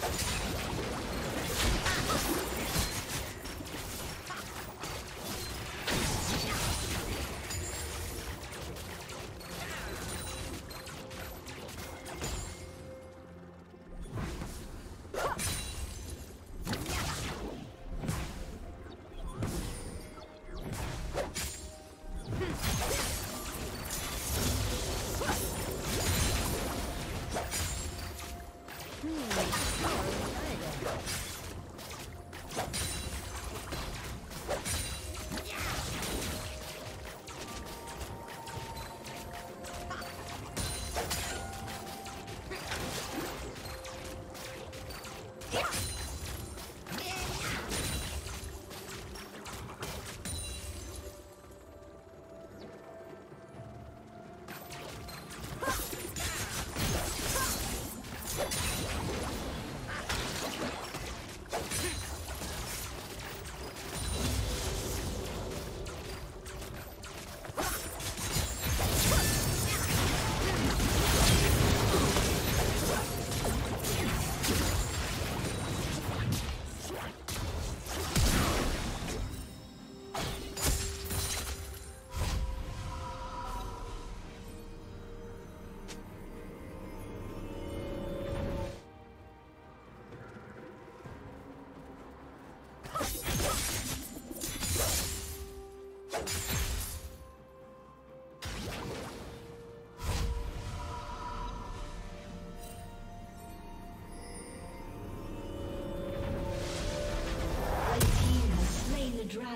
you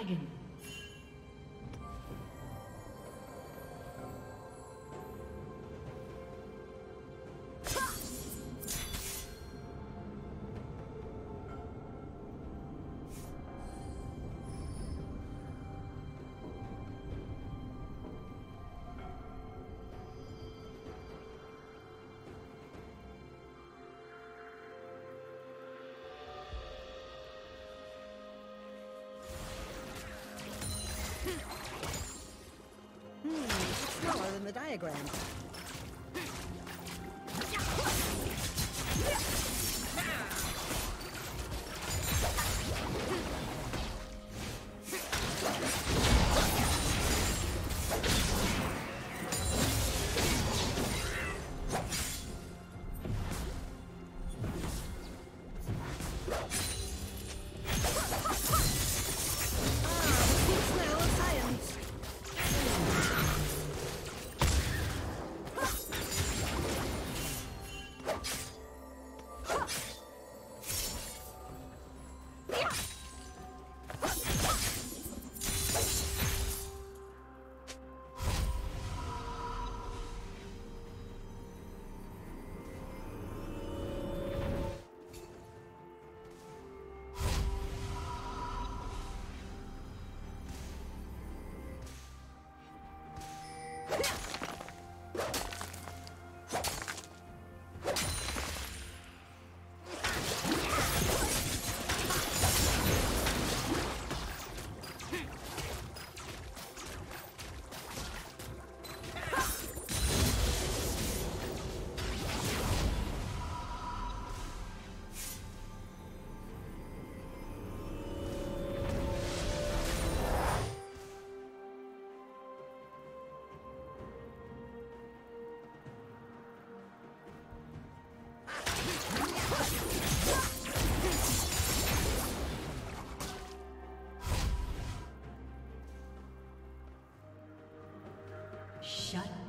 dragon. The diagram. Shut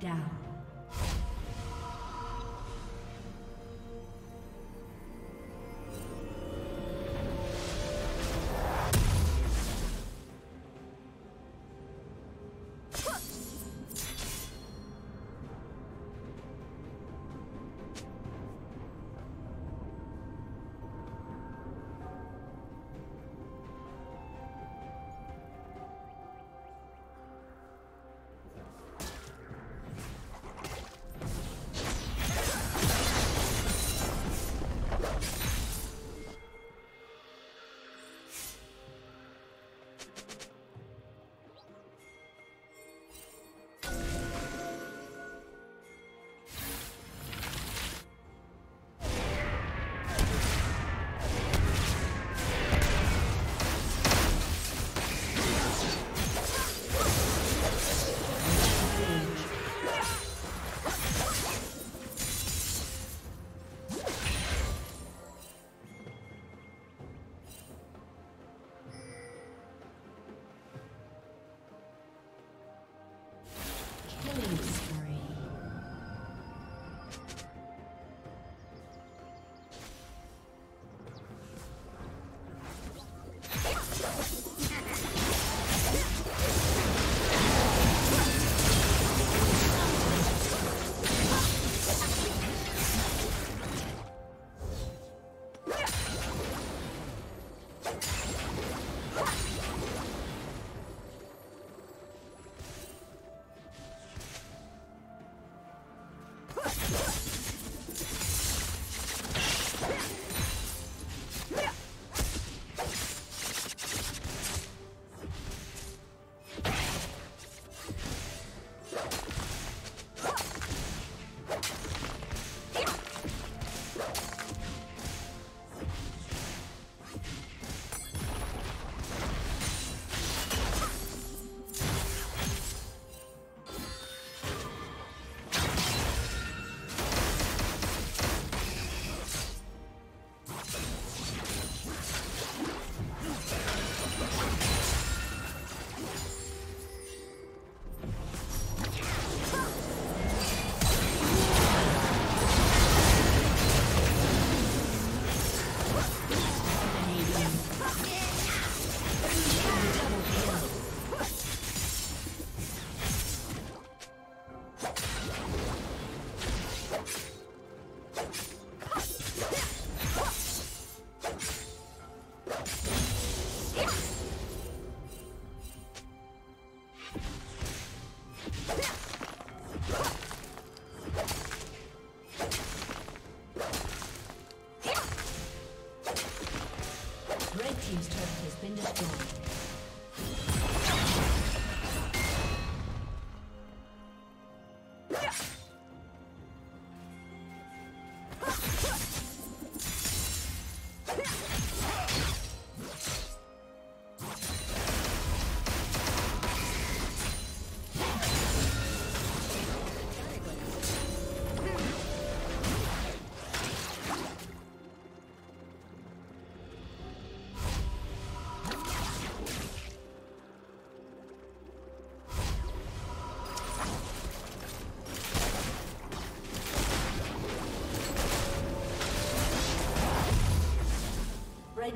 down. has been destroyed.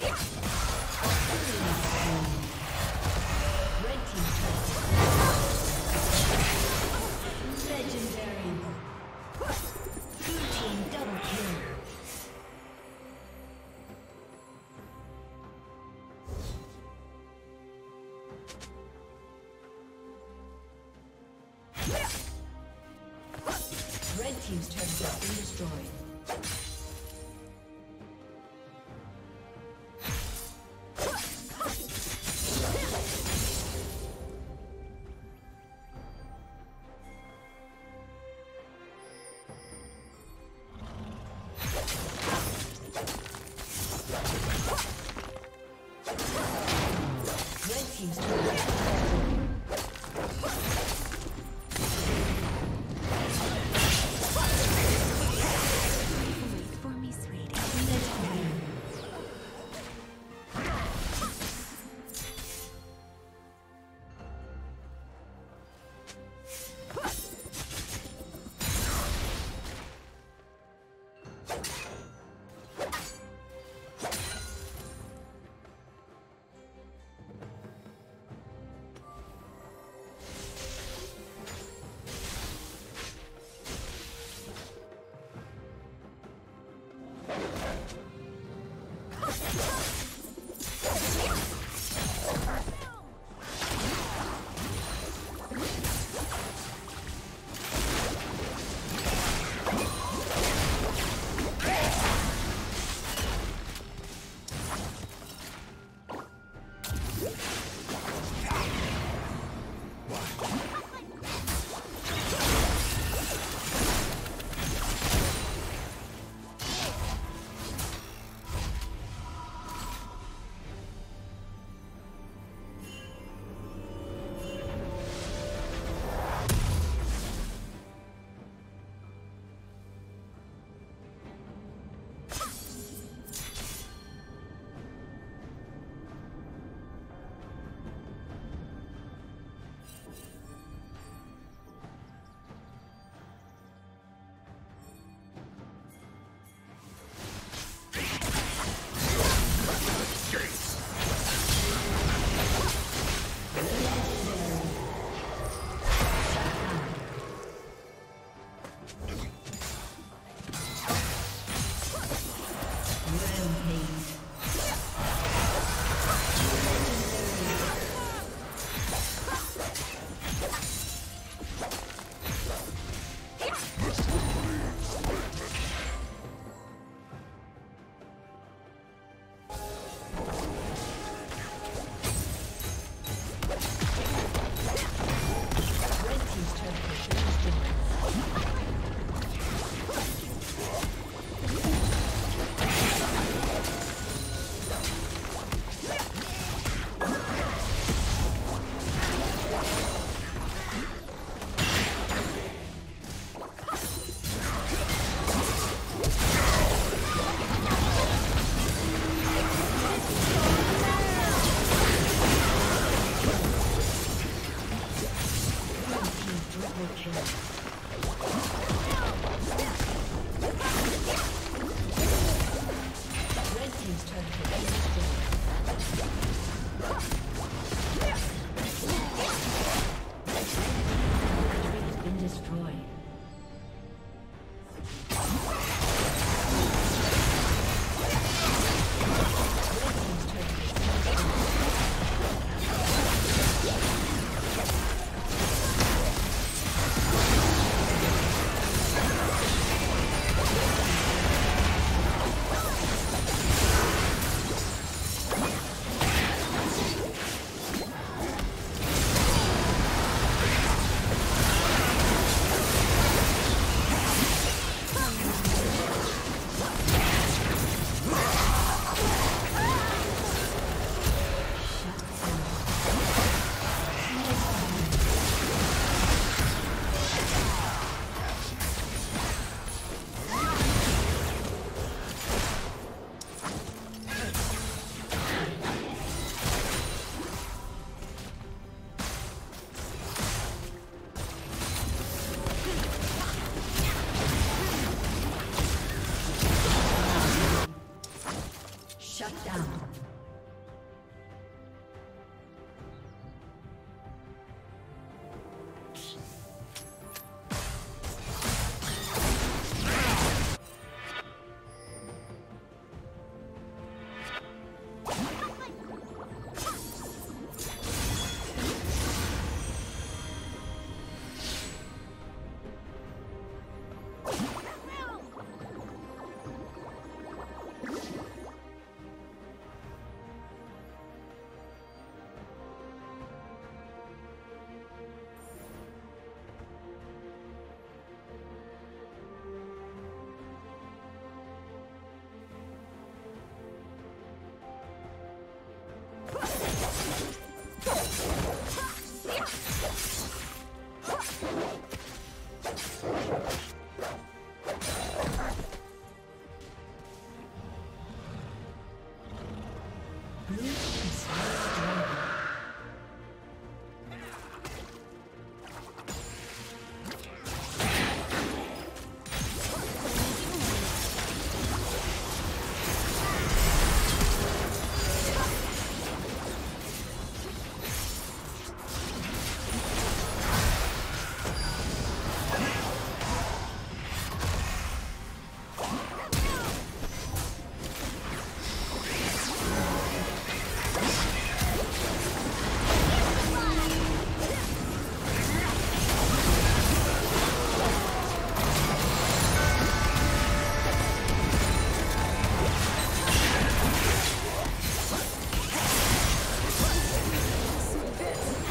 Legendary.